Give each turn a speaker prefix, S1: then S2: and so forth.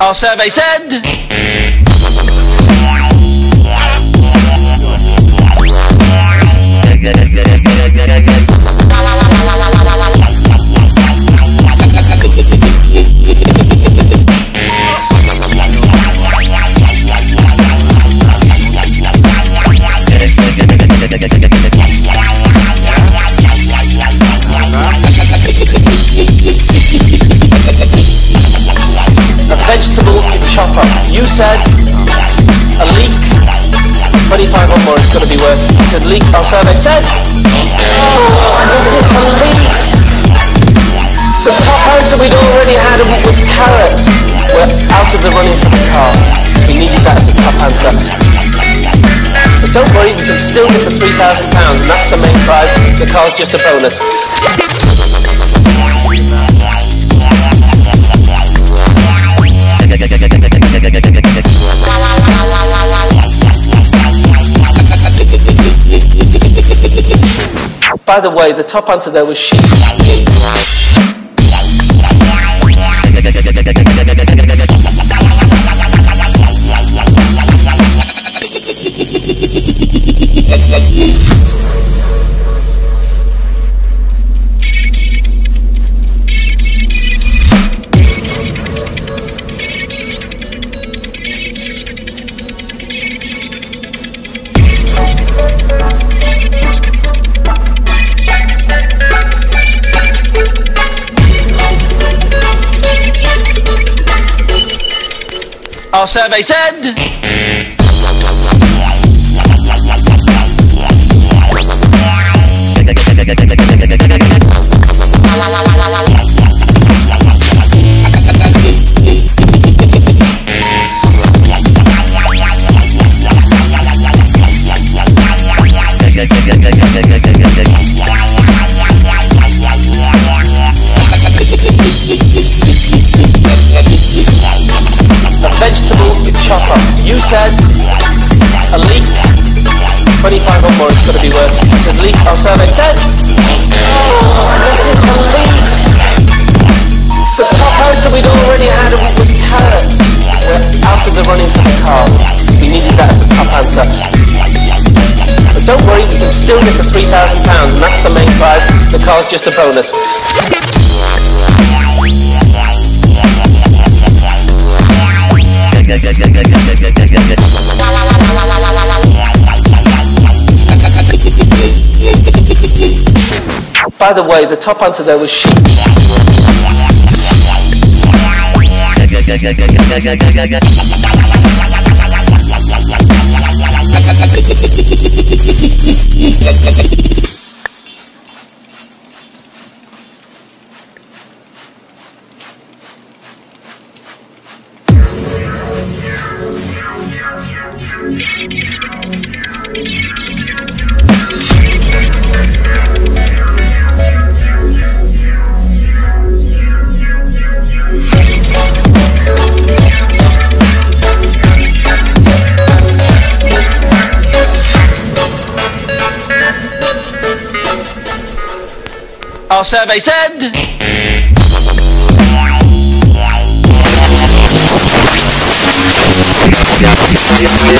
S1: Our survey said. A said a leek. 25 or more is going to be worth. You said leek. Our survey said. Oh, a leek. The top answer we'd already had was carrot. We're out of the running for the car. We needed that as a top answer. But don't worry, we can still get the £3,000 and that's the main prize. The car's just a bonus. By the way, the top answer there was sheep. Our survey said. Chopper. You said a leek. 25 or more is going to be worth. You said leek. Our survey said. The top answer we'd already had was carrot. We're out of the running for the car. We needed that as a top answer. But don't worry, we can still get the £3,000 and that's the main prize. The car's just a bonus. By the way, the top answer there was sheep. Our survey said. Yeah.